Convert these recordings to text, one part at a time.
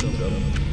dum, dum.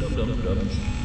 dum dum dum.